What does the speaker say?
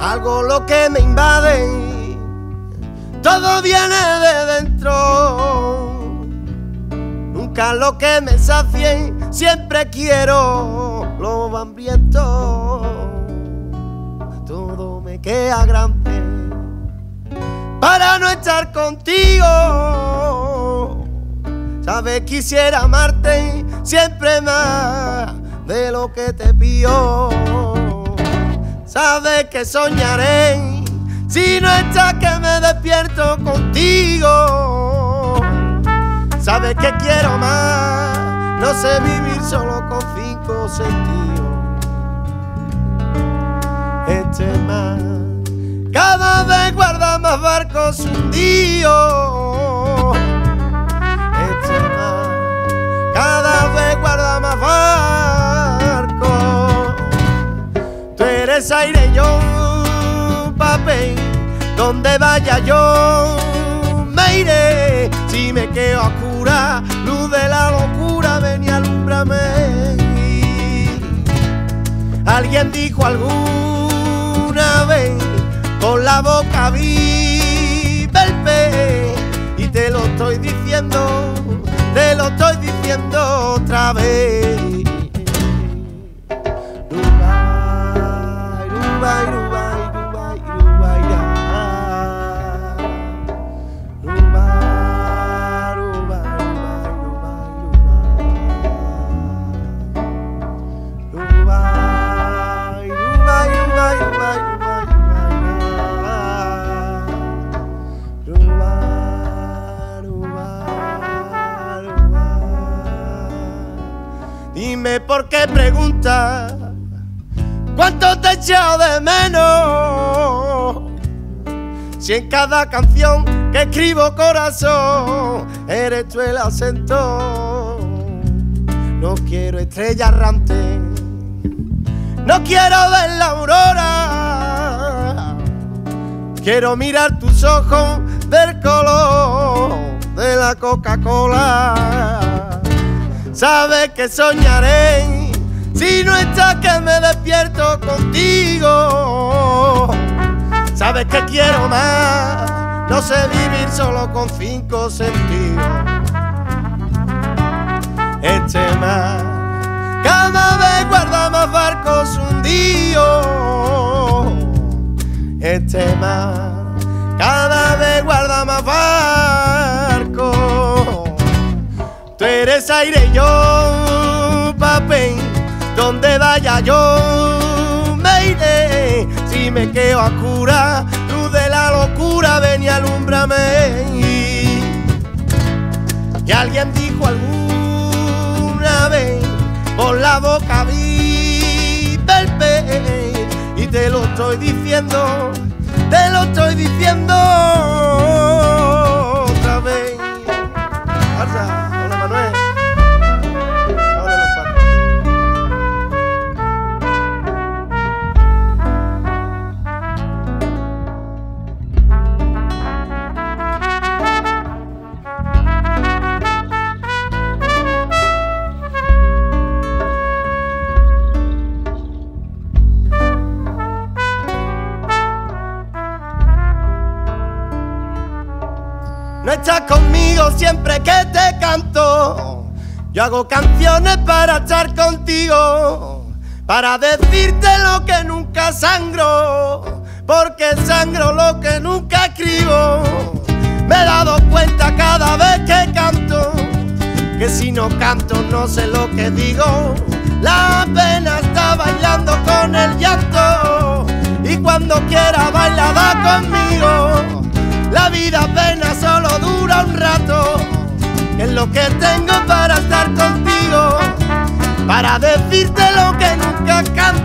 algo lo que me invade, todo viene de dentro. Nunca lo que me sacie, siempre quiero lo hambriento. Todo me queda grande para no estar contigo. Sabes, quisiera amarte siempre más de lo que te pido. Sabes que soñaré si no estás que me despierto contigo. Sabes que quiero más, no sé vivir solo con cinco sentidos. Este mar, cada vez guarda más barcos hundidos. Tú eres aire, yo papel, donde vaya yo me iré. Si me quedo a cura, luz de la locura, ven y alumbrame. Alguien dijo alguna vez, con la boca vive el pez. Y te lo estoy diciendo, te lo estoy diciendo Dime por qué preguntas cuánto te he echado de menos. Si en cada canción que escribo corazón eres tú el acento. No quiero estrella errante, no quiero ver la aurora. Quiero mirar tus ojos del color de la Coca-Cola. Sabes que soñaré si no estás que me despierto contigo. Sabes que quiero más, no sé vivir solo con cinco sentidos. Este mar cada vez guarda más barcos hundidos. Este mar cada vez guarda más barcos. Tú eres aire y yo papel, donde vaya yo me iré. Si me quedo a cura, luz de la locura, ven y alumbrame. Y alguien dijo alguna vez, por la boca vive el. Y te lo estoy diciendo, te lo estoy diciendo otra vez. Hola Manuel. No estás conmigo siempre que te canto. Yo hago canciones para estar contigo, para decirte lo que nunca sangro, porque sangro lo que nunca escribo. Me he dado cuenta cada vez que canto, que si no canto no sé lo que digo. La pena está bailando con el llanto, y cuando quiera baila va conmigo. Lo que tengo para estar contigo, para decirte lo que nunca canto,